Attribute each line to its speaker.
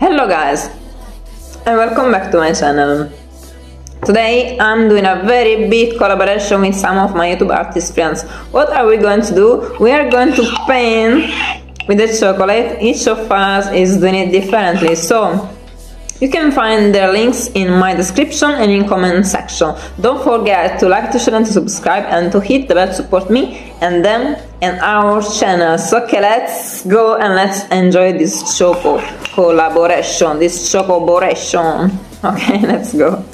Speaker 1: Hello guys and welcome back to my channel. Today I'm doing a very big collaboration with some of my YouTube artist friends. What are we going to do? We are going to paint with the chocolate. Each of us is doing it differently. So you can find their links in my description and in comment section. Don't forget to like, to share and to subscribe and to hit the bell to support me and them and our channel. So okay, let's go and let's enjoy this choco collaboration, this chocoboration. Okay, let's go.